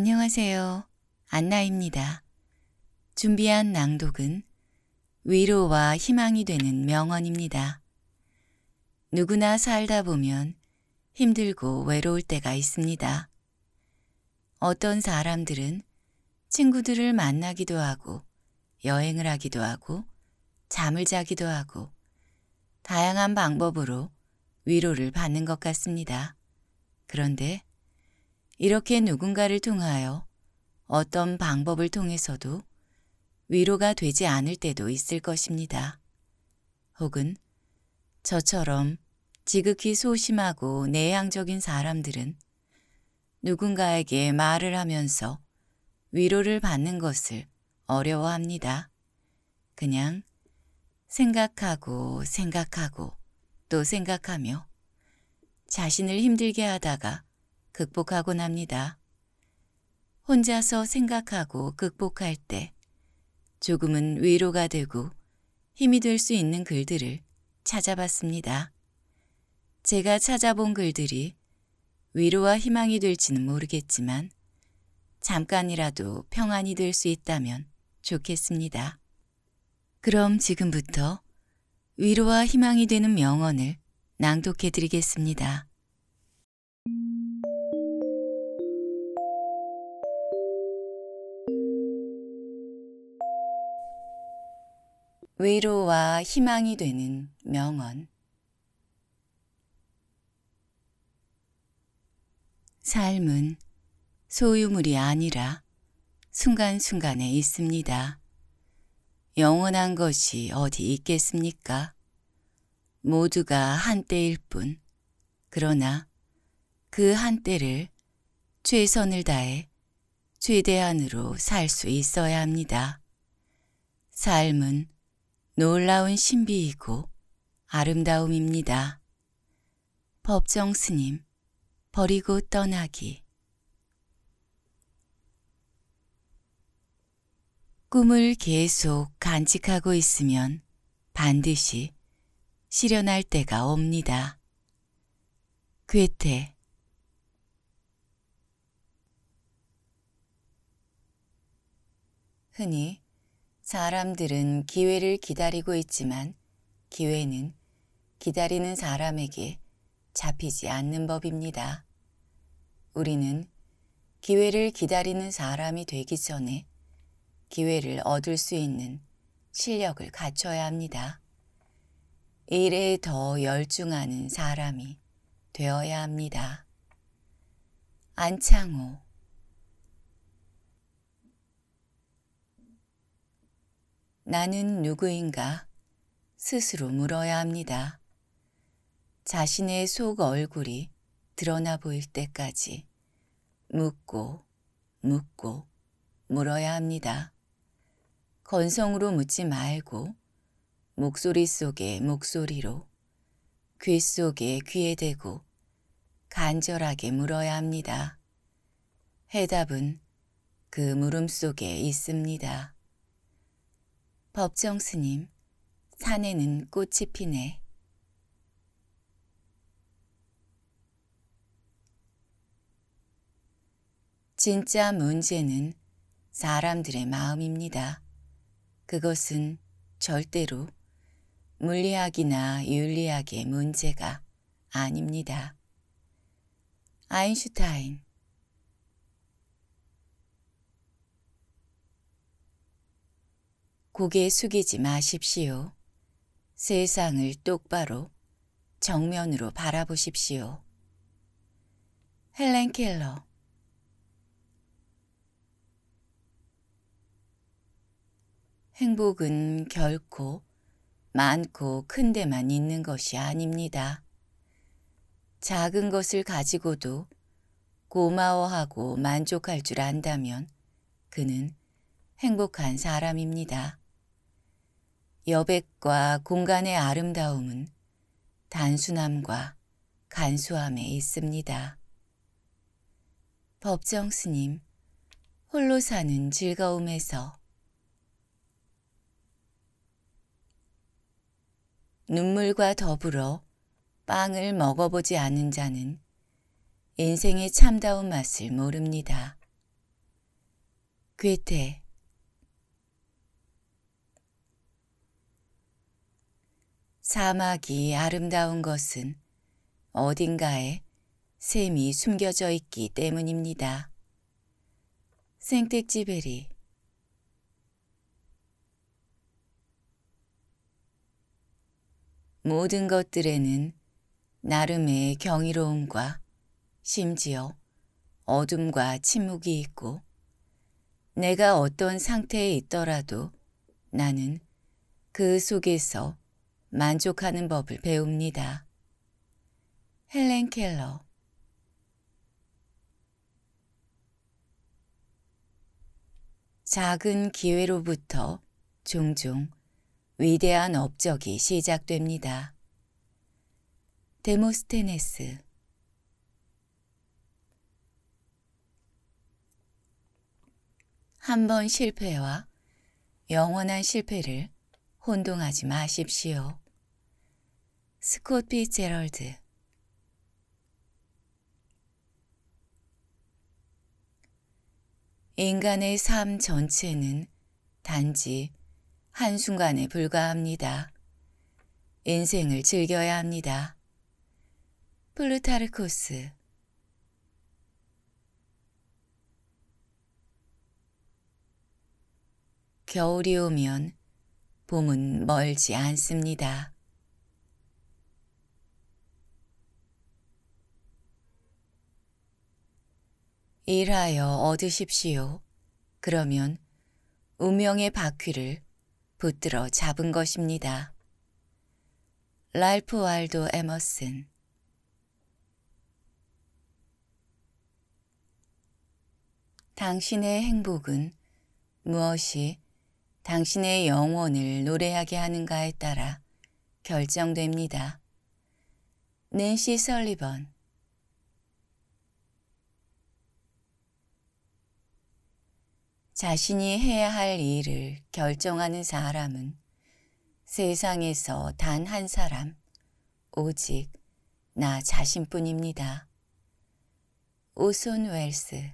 안녕하세요. 안나입니다. 준비한 낭독은 위로와 희망이 되는 명언입니다. 누구나 살다 보면 힘들고 외로울 때가 있습니다. 어떤 사람들은 친구들을 만나기도 하고 여행을 하기도 하고 잠을 자기도 하고 다양한 방법으로 위로를 받는 것 같습니다. 그런데 이렇게 누군가를 통하여 어떤 방법을 통해서도 위로가 되지 않을 때도 있을 것입니다. 혹은 저처럼 지극히 소심하고 내향적인 사람들은 누군가에게 말을 하면서 위로를 받는 것을 어려워합니다. 그냥 생각하고 생각하고 또 생각하며 자신을 힘들게 하다가 극복하곤 합니다. 혼자서 생각하고 극복할 때 조금은 위로가 되고 힘이 될 수 있는 글들을 찾아봤습니다. 제가 찾아본 글들이 위로와 희망이 될지는 모르겠지만 잠깐이라도 평안이 될 수 있다면 좋겠습니다. 그럼 지금부터 위로와 희망이 되는 명언을 낭독해 드리겠습니다. 위로와 희망이 되는 명언 삶은 소유물이 아니라 순간순간에 있습니다. 영원한 것이 어디 있겠습니까? 모두가 한때일 뿐. 그러나 그 한때를 최선을 다해 최대한으로 살 수 있어야 합니다. 삶은 놀라운 신비이고 아름다움입니다. 법정 스님, 버리고 떠나기. 꿈을 계속 간직하고 있으면 반드시 실현할 때가 옵니다. 괴테 흔히 사람들은 기회를 기다리고 있지만 기회는 기다리는 사람에게 잡히지 않는 법입니다. 우리는 기회를 기다리는 사람이 되기 전에 기회를 얻을 수 있는 실력을 갖춰야 합니다. 일에 더 열중하는 사람이 되어야 합니다. 안창호 나는 누구인가 스스로 물어야 합니다. 자신의 속 얼굴이 드러나 보일 때까지 묻고 묻고 물어야 합니다. 건성으로 묻지 말고 목소리 속에 목소리로 귀 속에 귀에 대고 간절하게 물어야 합니다. 해답은 그 물음 속에 있습니다. 법정 스님, 산에는 꽃이 피네. 진짜 문제는 사람들의 마음입니다. 그것은 절대로 물리학이나 윤리학의 문제가 아닙니다. 아인슈타인 고개 숙이지 마십시오. 세상을 똑바로 정면으로 바라보십시오. 헬렌 켈러 행복은 결코 많고 큰 데만 있는 것이 아닙니다. 작은 것을 가지고도 고마워하고 만족할 줄 안다면 그는 행복한 사람입니다. 여백과 공간의 아름다움은 단순함과 간소함에 있습니다. 법정 스님, 홀로 사는 즐거움에서 눈물과 더불어 빵을 먹어보지 않은 자는 인생의 참다운 맛을 모릅니다. 괴테 사막이 아름다운 것은 어딘가에 샘이 숨겨져 있기 때문입니다. 생텍지베리 모든 것들에는 나름의 경이로움과 심지어 어둠과 침묵이 있고 내가 어떤 상태에 있더라도 나는 그 속에서 만족하는 법을 배웁니다. 헬렌 켈러 작은 기회로부터 종종 위대한 업적이 시작됩니다. 데모스테네스 한 번 실패와 영원한 실패를 혼동하지 마십시오. 스콧 피제럴드 인간의 삶 전체는 단지 한순간에 불과합니다. 인생을 즐겨야 합니다. 플루타르코스 겨울이 오면 봄은 멀지 않습니다. 일하여 얻으십시오. 그러면 운명의 바퀴를 붙들어 잡은 것입니다. 랄프 왈도 에머슨 당신의 행복은 무엇이 당신의 영혼을 노래하게 하는가에 따라 결정됩니다. 낸시 설리번 자신이 해야 할 일을 결정하는 사람은 세상에서 단 한 사람, 오직 나 자신뿐입니다. 오손 웰스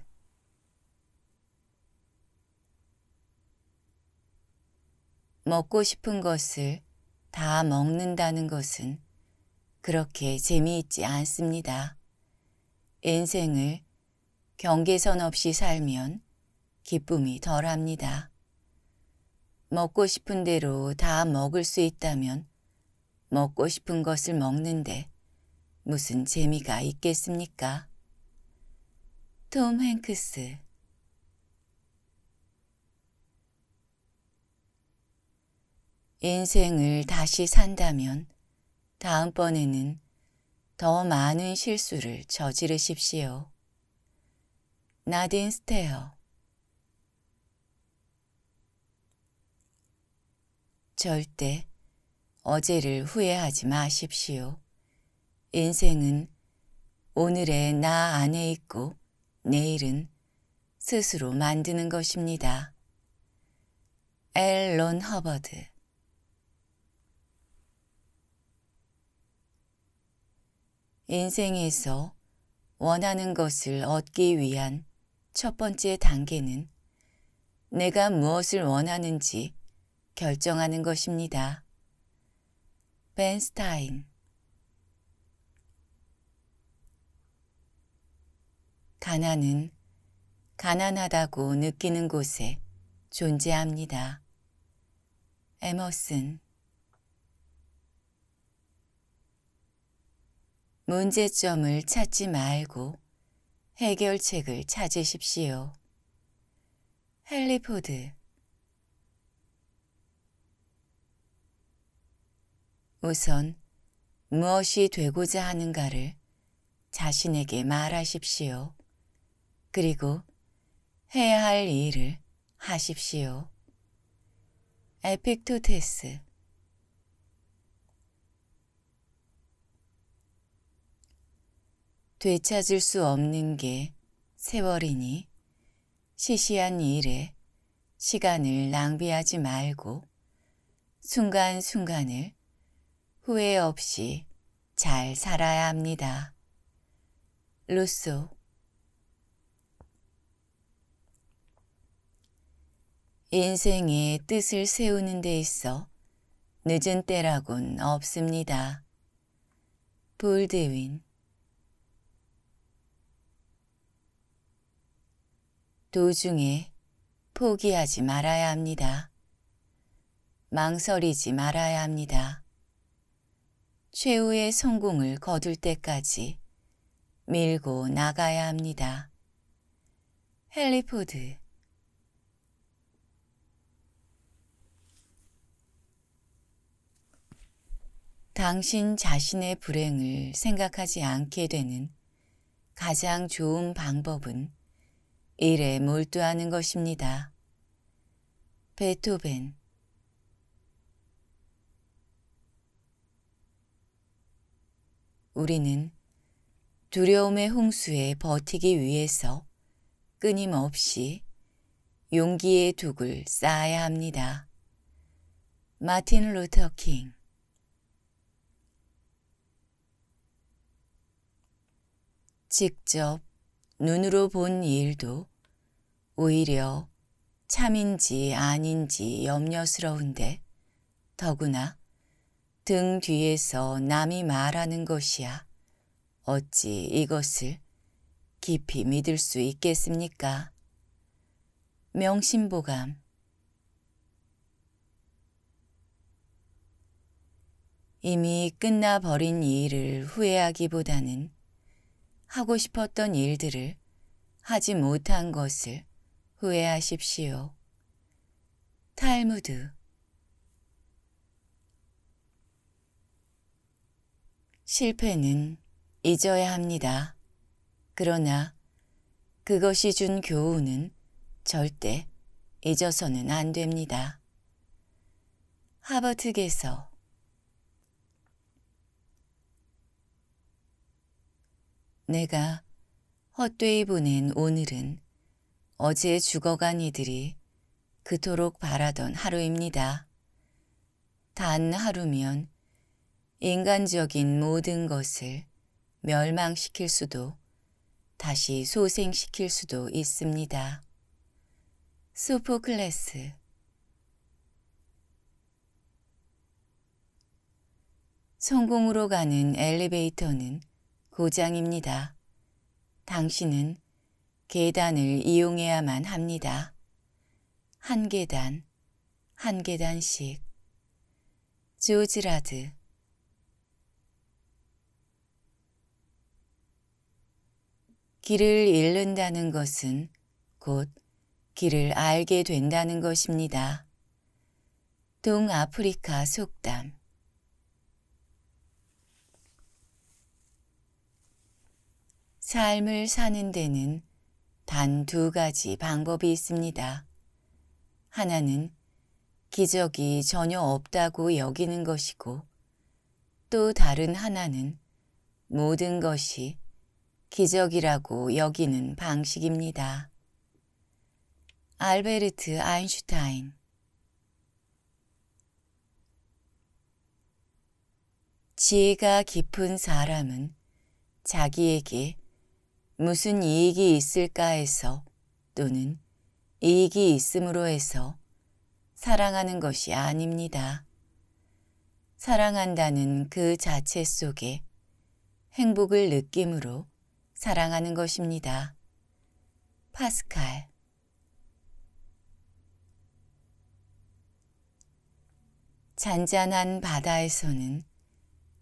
먹고 싶은 것을 다 먹는다는 것은 그렇게 재미있지 않습니다. 인생을 경계선 없이 살면 기쁨이 덜합니다. 먹고 싶은 대로 다 먹을 수 있다면 먹고 싶은 것을 먹는데 무슨 재미가 있겠습니까? 톰 행크스 인생을 다시 산다면 다음번에는 더 많은 실수를 저지르십시오. 나딘 스테어 절대 어제를 후회하지 마십시오. 인생은 오늘의 나 안에 있고 내일은 스스로 만드는 것입니다. 앨런 허버드 인생에서 원하는 것을 얻기 위한 첫 번째 단계는 내가 무엇을 원하는지 결정하는 것입니다. 벤스타인 가난은 가난하다고 느끼는 곳에 존재합니다. 에머슨 문제점을 찾지 말고 해결책을 찾으십시오. 헨리 포드 우선 무엇이 되고자 하는가를 자신에게 말하십시오. 그리고 해야 할 일을 하십시오. 에픽토테스 되찾을 수 없는 게 세월이니 시시한 일에 시간을 낭비하지 말고 순간순간을 후회 없이 잘 살아야 합니다. 루소 인생의 뜻을 세우는 데 있어 늦은 때라곤 없습니다. 볼드윈 도중에 포기하지 말아야 합니다. 망설이지 말아야 합니다. 최후의 성공을 거둘 때까지 밀고 나가야 합니다. 헬리포드 당신 자신의 불행을 생각하지 않게 되는 가장 좋은 방법은 일에 몰두하는 것입니다. 베토벤 우리는 두려움의 홍수에 버티기 위해서 끊임없이 용기의 둑을 쌓아야 합니다. 마틴 루터 킹 직접 눈으로 본 일도 오히려 참인지 아닌지 염려스러운데 더구나 등 뒤에서 남이 말하는 것이야 어찌 이것을 깊이 믿을 수 있겠습니까? 명심보감 이미 끝나버린 일을 후회하기보다는 하고 싶었던 일들을 하지 못한 것을 후회하십시오. 탈무드 실패는 잊어야 합니다. 그러나 그것이 준 교훈은 절대 잊어서는 안 됩니다. 하버트 개서 내가 헛되이 보낸 오늘은 어제 죽어간 이들이 그토록 바라던 하루입니다. 단 하루면 인간적인 모든 것을 멸망시킬 수도 다시 소생시킬 수도 있습니다. 소포클레스 성공으로 가는 엘리베이터는 고장입니다. 당신은 계단을 이용해야만 합니다. 한 계단, 한 계단씩. 조지라드 길을 잃는다는 것은 곧 길을 알게 된다는 것입니다. 동아프리카 속담 삶을 사는 데는 단 두 가지 방법이 있습니다. 하나는 기적이 전혀 없다고 여기는 것이고 또 다른 하나는 모든 것이 기적이라고 여기는 방식입니다. 알베르트 아인슈타인 지혜가 깊은 사람은 자기에게 무슨 이익이 있을까 해서 또는 이익이 있음으로 해서 사랑하는 것이 아닙니다. 사랑한다는 그 자체 속에 행복을 느낌으로 사랑하는 것입니다. 파스칼 잔잔한 바다에서는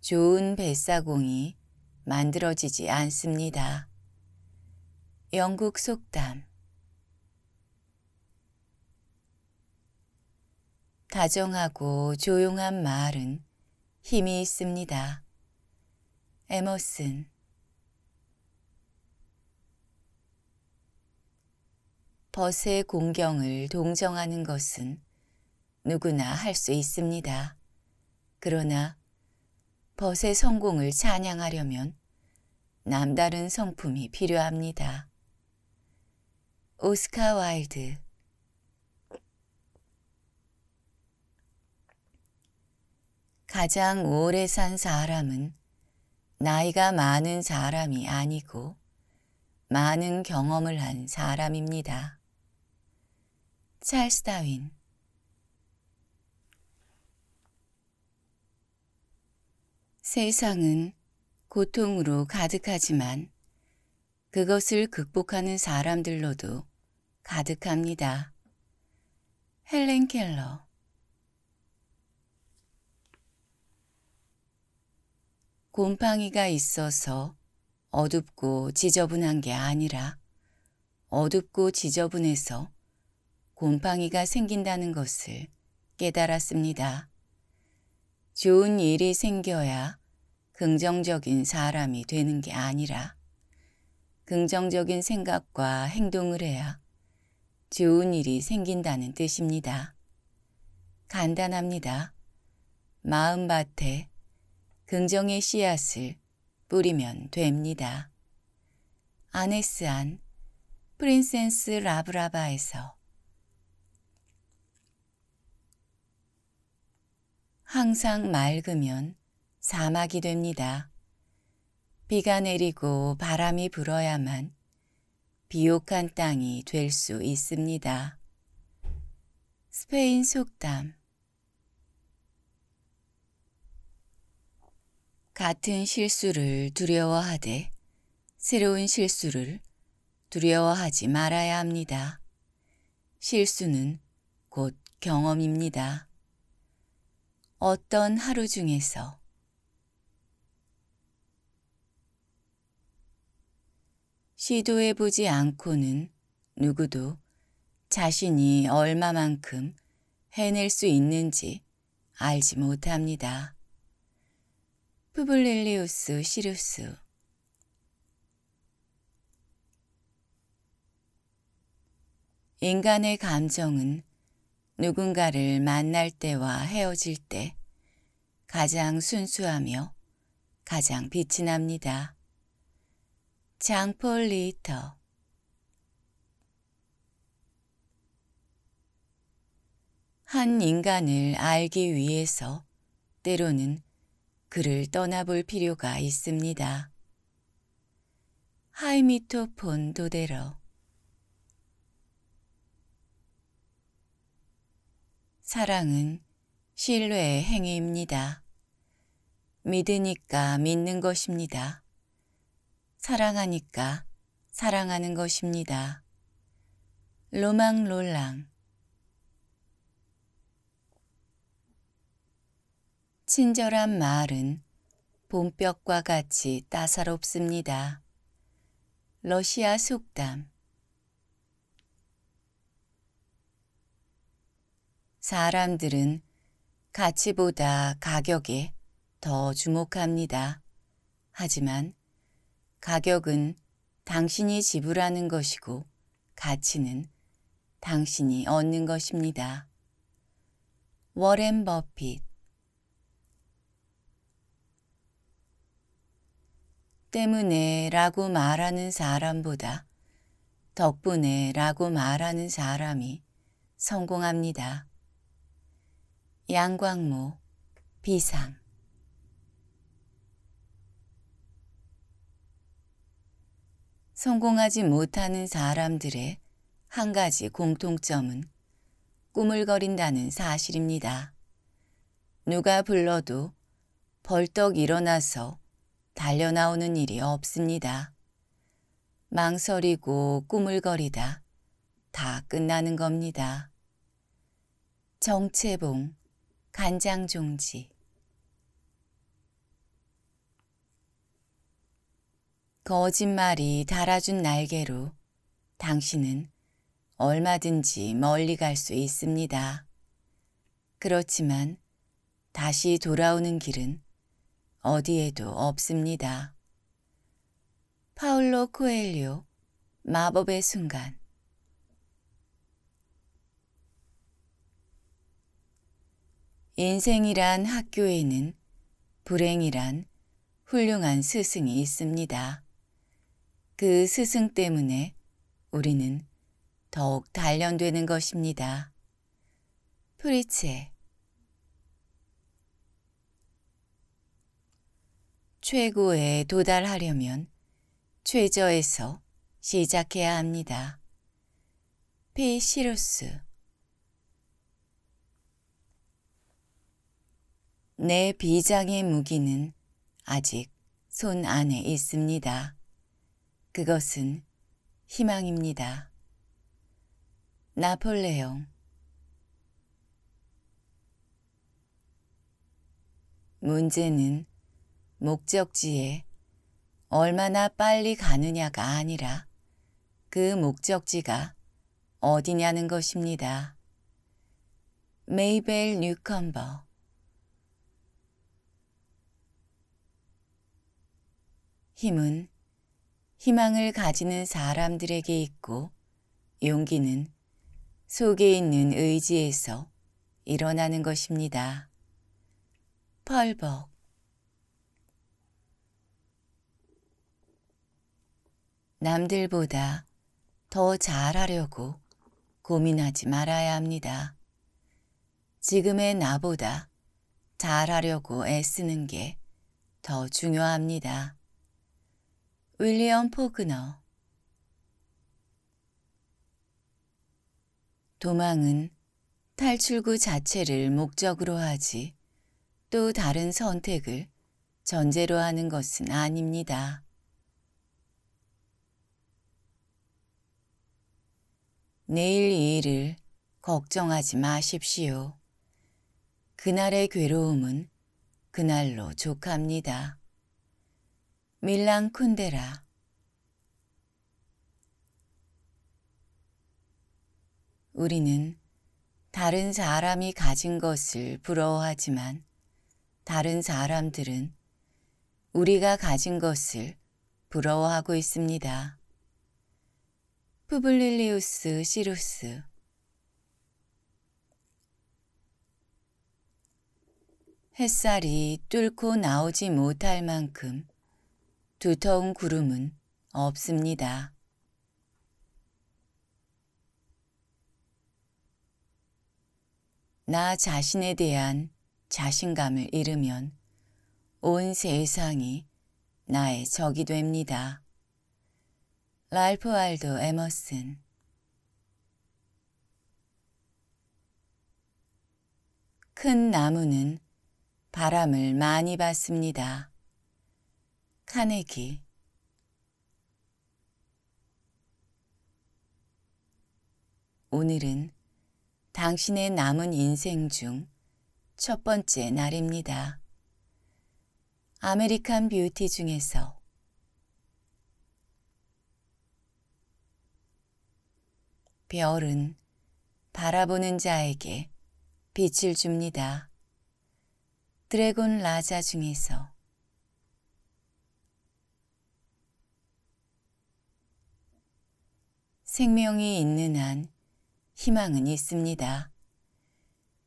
좋은 뱃사공이 만들어지지 않습니다. 영국 속담 다정하고 조용한 말은 힘이 있습니다. 에머슨 벗의 곤경을 동정하는 것은 누구나 할 수 있습니다. 그러나 벗의 성공을 찬양하려면 남다른 성품이 필요합니다. 오스카 와일드 가장 오래 산 사람은 나이가 많은 사람이 아니고 많은 경험을 한 사람입니다. 찰스 다윈 세상은 고통으로 가득하지만 그것을 극복하는 사람들로도 가득합니다. 헬렌 켈러 곰팡이가 있어서 어둡고 지저분한 게 아니라 어둡고 지저분해서 곰팡이가 생긴다는 것을 깨달았습니다. 좋은 일이 생겨야 긍정적인 사람이 되는 게 아니라 긍정적인 생각과 행동을 해야 좋은 일이 생긴다는 뜻입니다. 간단합니다. 마음밭에 긍정의 씨앗을 뿌리면 됩니다. 아네스안 프린센스 라브라바에서 항상 맑으면 사막이 됩니다. 비가 내리고 바람이 불어야만 비옥한 땅이 될 수 있습니다. 스페인 속담 같은 실수를 두려워하되 새로운 실수를 두려워하지 말아야 합니다. 실수는 곧 경험입니다. 어떤 하루 중에서 시도해 보지 않고는 누구도 자신이 얼마만큼 해낼 수 있는지 알지 못합니다. 푸블렐리우스 시루스 인간의 감정은 누군가를 만날 때와 헤어질 때 가장 순수하며 가장 빛이 납니다. 장폴 리터 한 인간을 알기 위해서 때로는 그를 떠나볼 필요가 있습니다. 하이미토 폰 도데러 사랑은 신뢰의 행위입니다. 믿으니까 믿는 것입니다. 사랑하니까 사랑하는 것입니다. 로망 롤랑 친절한 말은 봄볕과 같이 따사롭습니다. 러시아 속담 사람들은 가치보다 가격에 더 주목합니다. 하지만 가격은 당신이 지불하는 것이고 가치는 당신이 얻는 것입니다. 워렌 버핏 때문에 라고 말하는 사람보다 덕분에 라고 말하는 사람이 성공합니다. 양광모 비상 성공하지 못하는 사람들의 한 가지 공통점은 꾸물거린다는 사실입니다. 누가 불러도 벌떡 일어나서 달려나오는 일이 없습니다. 망설이고 꾸물거리다 다 끝나는 겁니다. 정체봉, 간장 종지 거짓말이 달아준 날개로 당신은 얼마든지 멀리 갈 수 있습니다. 그렇지만 다시 돌아오는 길은 어디에도 없습니다. 파울로 코엘료 마법의 순간 인생이란 학교에는 불행이란 훌륭한 스승이 있습니다. 그 스승 때문에 우리는 더욱 단련되는 것입니다. 프리체 최고에 도달하려면 최저에서 시작해야 합니다. P. 시루스 내 비장의 무기는 아직 손 안에 있습니다. 그것은 희망입니다. 나폴레옹 문제는 목적지에 얼마나 빨리 가느냐가 아니라 그 목적지가 어디냐는 것입니다. 메이벨 뉴컴버 힘은 희망을 가지는 사람들에게 있고 용기는 속에 있는 의지에서 일어나는 것입니다. 펄벅 남들보다 더 잘하려고 고민하지 말아야 합니다. 지금의 나보다 잘하려고 애쓰는 게 더 중요합니다. 윌리엄 포그너 도망은 탈출구 자체를 목적으로 하지 또 다른 선택을 전제로 하는 것은 아닙니다. 내일 이 일을 걱정하지 마십시오. 그날의 괴로움은 그날로 족합니다. 밀랑 쿤데라 우리는 다른 사람이 가진 것을 부러워하지만 다른 사람들은 우리가 가진 것을 부러워하고 있습니다. 푸블릴리우스 시루스 햇살이 뚫고 나오지 못할 만큼 두터운 구름은 없습니다. 나 자신에 대한 자신감을 잃으면 온 세상이 나의 적이 됩니다. 랄프 알도 에머슨 큰 나무는 바람을 많이 받습니다. 카네기 오늘은 당신의 남은 인생 중 첫 번째 날입니다. 아메리칸 뷰티 중에서 별은 바라보는 자에게 빛을 줍니다. 드래곤 라자 중에서 생명이 있는 한 희망은 있습니다.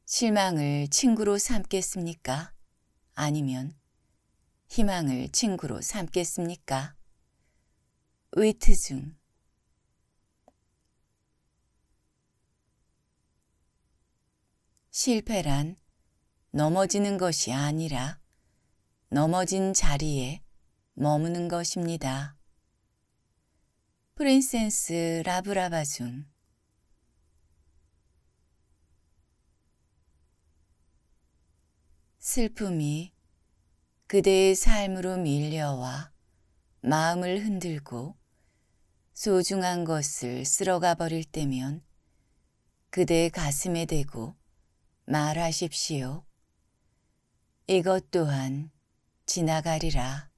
실망을 친구로 삼겠습니까? 아니면 희망을 친구로 삼겠습니까? 위트 중 실패란 넘어지는 것이 아니라 넘어진 자리에 머무는 것입니다. 프린세스 라브라바중 슬픔이 그대의 삶으로 밀려와 마음을 흔들고 소중한 것을 쓸어가 버릴 때면 그대의 가슴에 대고 말하십시오. 이것 또한 지나가리라.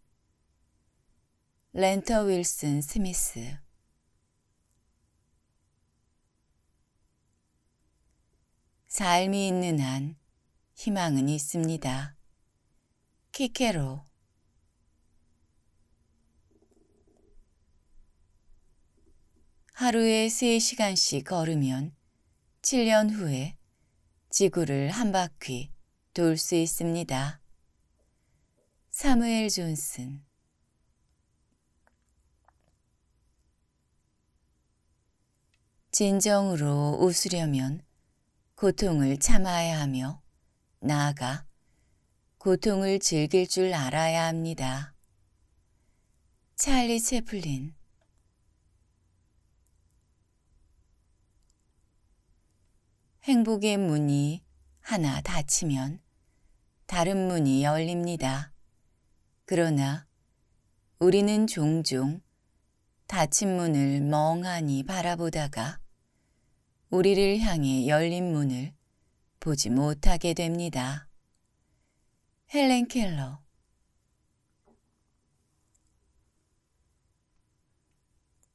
렌터 윌슨 스미스 삶이 있는 한 희망은 있습니다. 키케로 하루에 3시간씩 걸으면 7년 후에 지구를 한 바퀴 돌 수 있습니다. 사무엘 존슨 진정으로 웃으려면 고통을 참아야 하며 나아가 고통을 즐길 줄 알아야 합니다. 찰리 채플린 행복의 문이 하나 닫히면 다른 문이 열립니다. 그러나 우리는 종종 닫힌 문을 멍하니 바라보다가 우리를 향해 열린 문을 보지 못하게 됩니다. 헬렌 켈러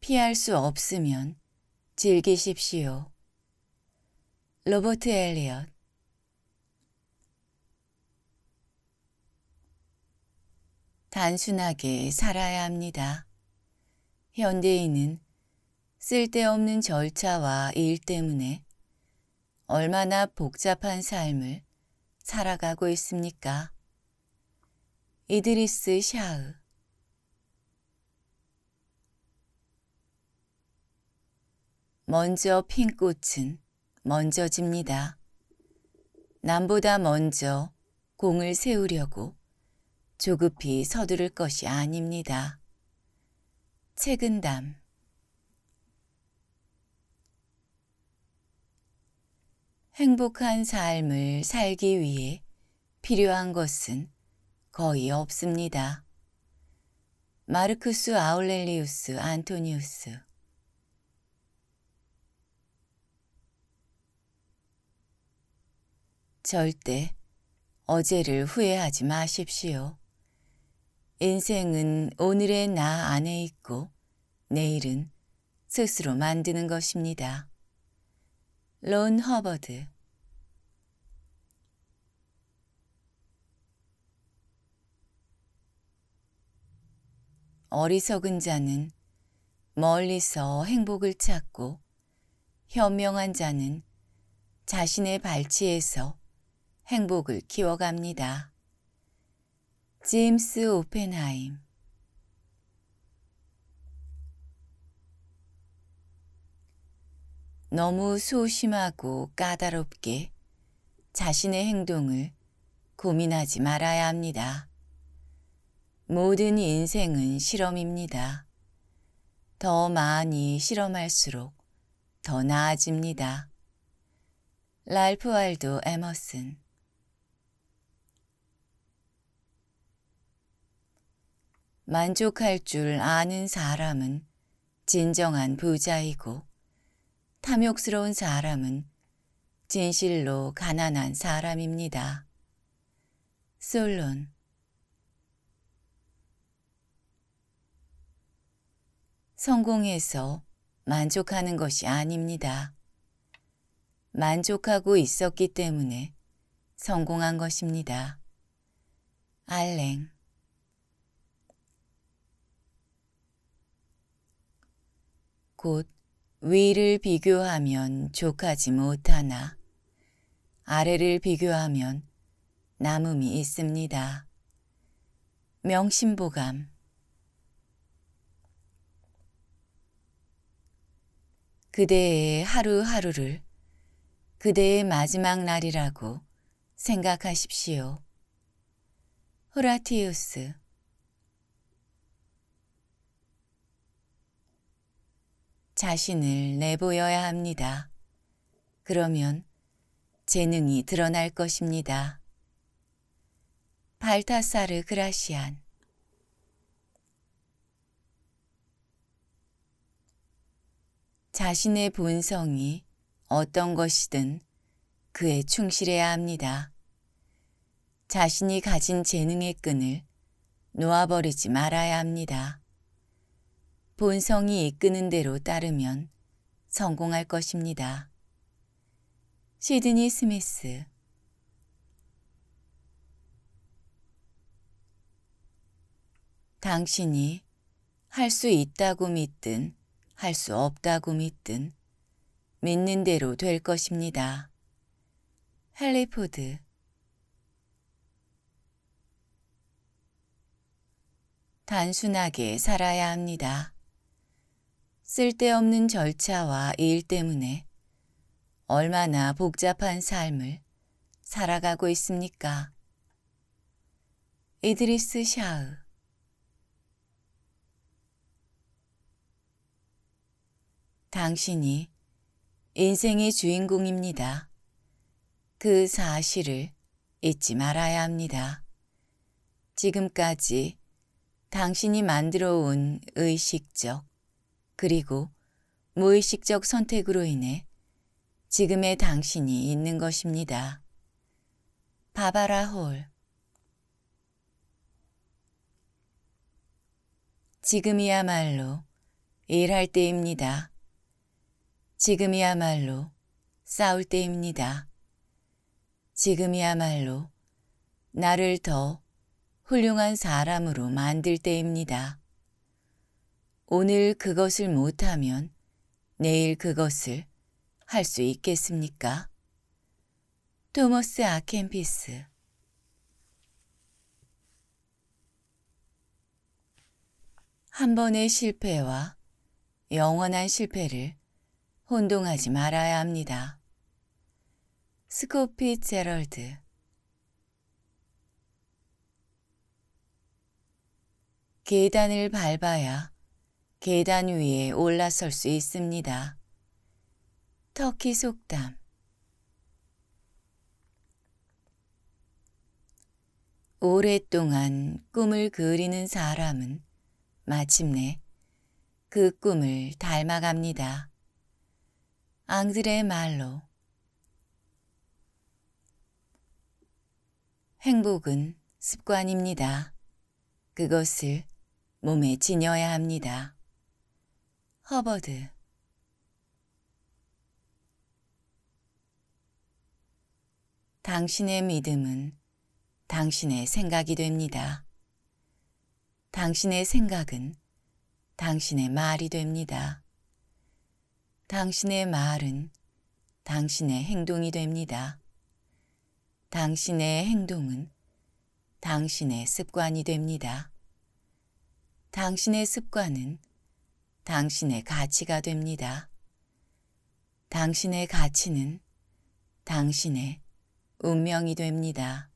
피할 수 없으면 즐기십시오. 로버트 엘리엇 단순하게 살아야 합니다. 현대인은 쓸데없는 절차와 일 때문에 얼마나 복잡한 삶을 살아가고 있습니까? 이드리스 샤흐 먼저 핀 꽃은 먼저 집니다. 남보다 먼저 공을 세우려고 조급히 서두를 것이 아닙니다. 책은담 행복한 삶을 살기 위해 필요한 것은 거의 없습니다. 마르크스 아울렐리우스 안토니우스 절대 어제를 후회하지 마십시오. 인생은 오늘의 나 안에 있고 내일은 스스로 만드는 것입니다. 론 허버드 어리석은 자는 멀리서 행복을 찾고 현명한 자는 자신의 발치에서 행복을 키워갑니다. 제임스 오펜하임 너무 소심하고 까다롭게 자신의 행동을 고민하지 말아야 합니다. 모든 인생은 실험입니다. 더 많이 실험할수록 더 나아집니다. 랄프 알도 에머슨 만족할 줄 아는 사람은 진정한 부자이고 탐욕스러운 사람은 진실로 가난한 사람입니다. 솔론 성공해서 만족하는 것이 아닙니다. 만족하고 있었기 때문에 성공한 것입니다. 알랭 곧 위를 비교하면 족하지 못하나 아래를 비교하면 남음이 있습니다. 명심보감 그대의 하루하루를 그대의 마지막 날이라고 생각하십시오. 호라티우스 자신을 내보여야 합니다. 그러면 재능이 드러날 것입니다. 발타사르 그라시안 자신의 본성이 어떤 것이든 그에 충실해야 합니다. 자신이 가진 재능의 끈을 놓아버리지 말아야 합니다. 본성이 이끄는 대로 따르면 성공할 것입니다. 시드니 스미스 당신이 할 수 있다고 믿든 할 수 없다고 믿든 믿는 대로 될 것입니다. 헬리포드 단순하게 살아야 합니다. 쓸데없는 절차와 일 때문에 얼마나 복잡한 삶을 살아가고 있습니까? 이드리스 샤흐 당신이 인생의 주인공입니다. 그 사실을 잊지 말아야 합니다. 지금까지 당신이 만들어 온 의식적 그리고 무의식적 선택으로 인해 지금의 당신이 있는 것입니다. 바바라 홀 지금이야말로 일할 때입니다. 지금이야말로 싸울 때입니다. 지금이야말로 나를 더 훌륭한 사람으로 만들 때입니다. 오늘 그것을 못하면 내일 그것을 할 수 있겠습니까? 토머스 아켄피스 한 번의 실패와 영원한 실패를 혼동하지 말아야 합니다. 스코피 제럴드 계단을 밟아야 계단 위에 올라설 수 있습니다. 터키 속담 오랫동안 꿈을 그리는 사람은 마침내 그 꿈을 닮아갑니다. 앙드레 말로 행복은 습관입니다. 그것을 몸에 지녀야 합니다. 허버드 당신의 믿음은 당신의 생각이 됩니다. 당신의 생각은 당신의 말이 됩니다. 당신의 말은 당신의 행동이 됩니다. 당신의 행동은 당신의 습관이 됩니다. 당신의 습관은 당신의 가치가 됩니다. 당신의 가치는 당신의 운명이 됩니다.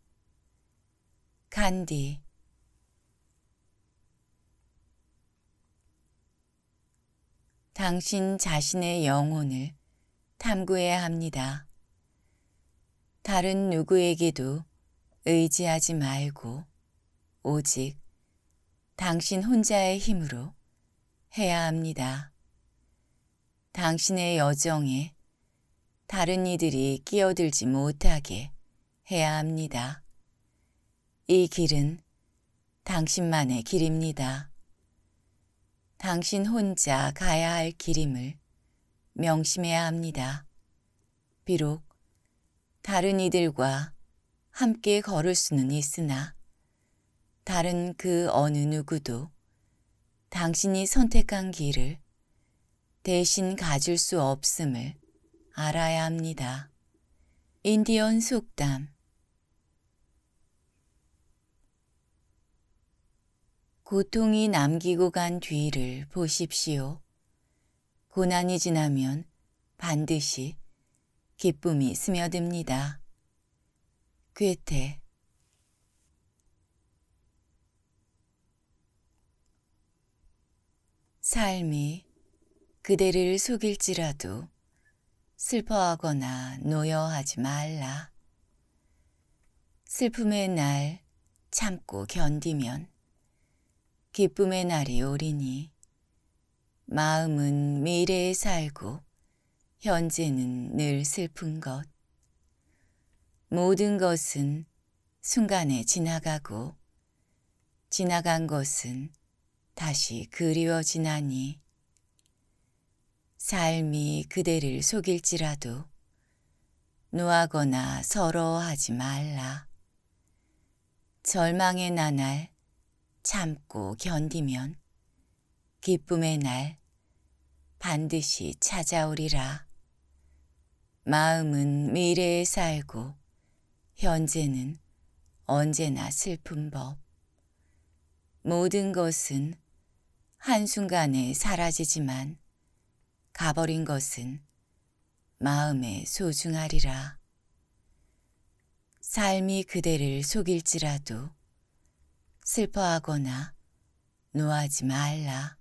간디 당신 자신의 영혼을 탐구해야 합니다. 다른 누구에게도 의지하지 말고 오직 당신 혼자의 힘으로 해야 합니다. 당신의 여정에 다른 이들이 끼어들지 못하게 해야 합니다. 이 길은 당신만의 길입니다. 당신 혼자 가야 할 길임을 명심해야 합니다. 비록 다른 이들과 함께 걸을 수는 있으나 다른 그 어느 누구도 당신이 선택한 길을 대신 가줄 수 없음을 알아야 합니다. 인디언 속담 고통이 남기고 간 뒤를 보십시오. 고난이 지나면 반드시 기쁨이 스며듭니다. 괴테 삶이 그대를 속일지라도 슬퍼하거나 노여하지 말라. 슬픔의 날 참고 견디면 기쁨의 날이 오리니 마음은 미래에 살고 현재는 늘 슬픈 것. 모든 것은 순간에 지나가고 지나간 것은 다시 그리워지나니 삶이 그대를 속일지라도 노하거나 서러워하지 말라. 절망의 나날 참고 견디면 기쁨의 날 반드시 찾아오리라. 마음은 미래에 살고 현재는 언제나 슬픈 법. 모든 것은 한순간에 사라지지만 가버린 것은 마음에 소중하리라. 삶이 그대를 속일지라도 슬퍼하거나 노하지 말라.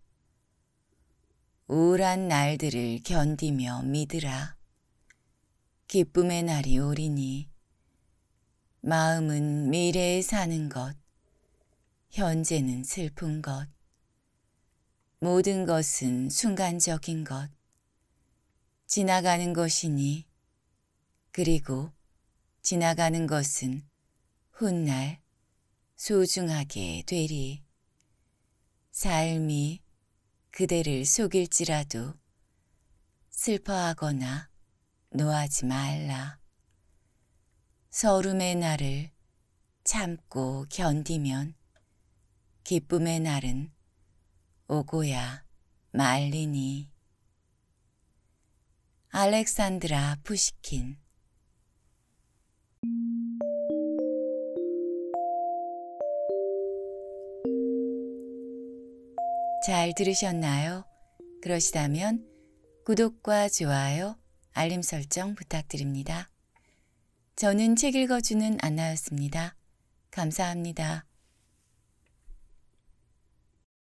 우울한 날들을 견디며 믿으라. 기쁨의 날이 오리니 마음은 미래에 사는 것, 현재는 슬픈 것, 모든 것은 순간적인 것, 지나가는 것이니, 그리고 지나가는 것은 훗날 소중하게 되리. 삶이 그대를 속일지라도 슬퍼하거나 노하지 말라. 서름의 날을 참고 견디면 기쁨의 날은 오고야 말리니. 알렉산드라 푸시킨 잘 들으셨나요? 그러시다면 구독과 좋아요, 알림 설정 부탁드립니다. 저는 책 읽어주는 안나였습니다. 감사합니다.